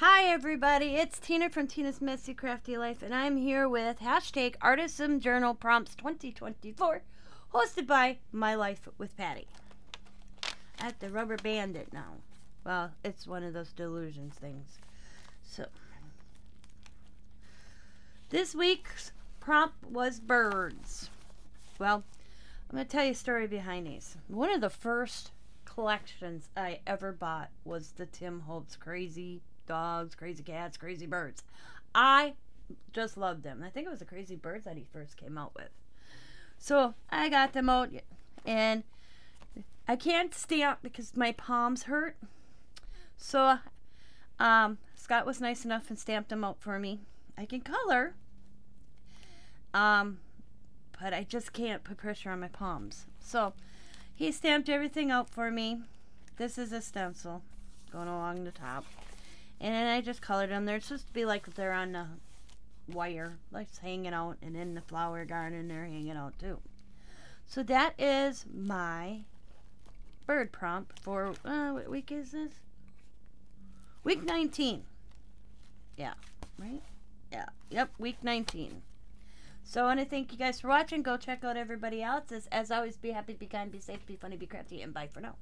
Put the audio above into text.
Hi, everybody. It's Tina from Tina's Messy Crafty Life, and I'm here with hashtag Artisan Journal Prompts 2024, hosted by My Life with Patti. I have to rubber band it now. Well, it's one of those Dylusions things. So, this week's prompt was birds. Well, I'm going to tell you a story behind these. One of the first collections I ever bought was the Tim Holtz Crazy Dogs, Crazy Cats, Crazy Birds. I just loved them. I think it was the Crazy Birds that he first came out with. So I got them out, and I can't stamp because my palms hurt. So um, Scott was nice enough and stamped them out for me. I can color, um, but I just can't put pressure on my palms. So he stamped everything out for me. This is a stencil going along the top. And then I just colored them. They're supposed to be like they're on the wire, like hanging out. And in the flower garden, they're hanging out too. So that is my bird prompt for, uh, what week is this? Week 19. Yeah, right? Yeah, yep, week 19. So I want to thank you guys for watching. Go check out everybody else. As, as always, be happy, be kind, be safe, be funny, be crafty, and bye for now.